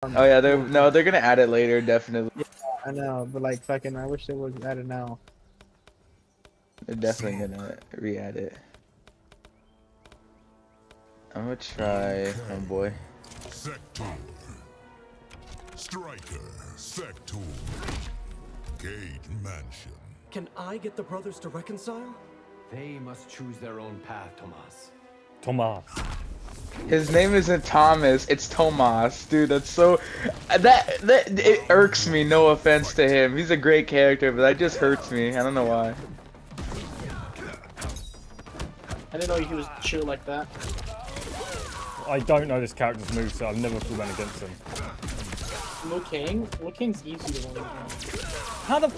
Oh yeah, they're no, they're gonna add it later, definitely. Yeah, I know, but like fucking, I wish they would add it now. They're definitely gonna re-add it. I'm gonna try, oh boy. Sector. Striker. Sector. Cage Mansion. Can I get the brothers to reconcile? They must choose their own path, Tomas. Tomas. His name isn't Thomas, it's Tomas, dude. That's so that that it irks me. No offense to him, he's a great character, but that just hurts me. I don't know why. I didn't know he was chill like that. I don't know this character's move, so I've never went against him. Liu Kang? Liu Kang's easy to win. How the?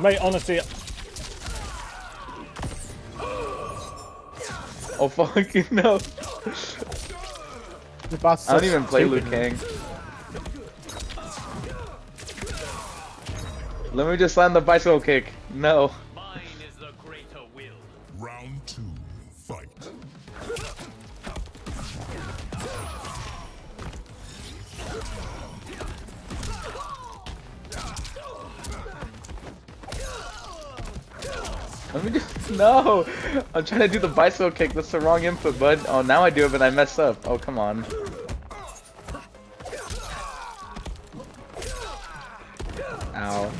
Mate, honestly, Oh fucking no! The boss I don't even play Liu stupid. Kang. Let me just land the bicycle kick. No. Mine is the greater will. Round two. Fight. Let me just no. I'm trying to do the bicycle kick. That's the wrong input, bud. Oh, now I do it, but I mess up. Oh, come on. Ow.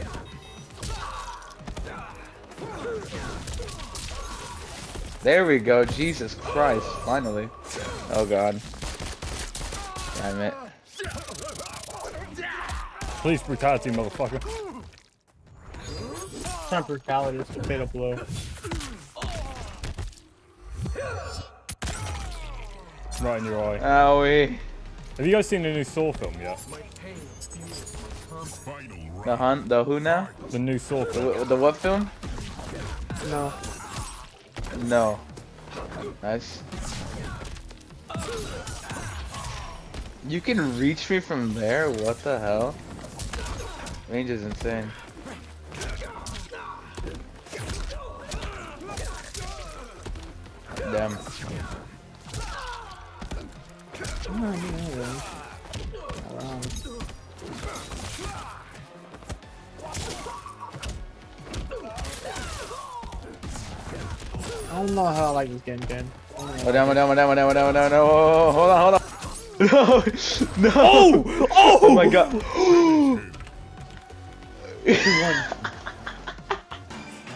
There we go. Jesus Christ. Finally. Oh god. Damn it. Please brutality, motherfucker. Not brutality, it's a fatal blow. Right in your eye. Owie. Have you guys seen the new Saw film yet? The hunt. The who now? The new Saw film. wh- the what film? No. No. Nice. You can reach me from there? What the hell? Range is insane. Damn. I'm not in any range. Around. I don't know how I like this game, game. Oh, down, oh, down, oh, down, oh, down, oh, down, oh, down. Oh, oh, oh hold on, hold on. No, no. Oh! Oh! Oh my god.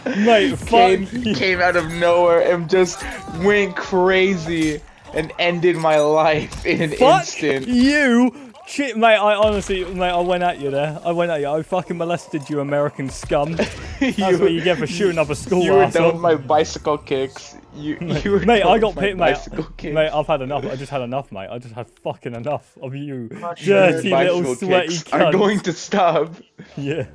Mate, came, fuck. came out of nowhere and just went crazy and ended my life in an Fuck instant. you! Shit, mate, I honestly, mate, I went at you there. I went at you. I fucking molested you, American scum. That's what you get for shooting up a school, You were asshole. done with my bicycle kicks. You, you were Mate, I got my pit, mate. bicycle kicks. Mate, I've had enough. I just had enough, mate. I just had fucking enough of you. sure Dirty Bicycle little sweaty kicks cunt. are going to stop. Yeah.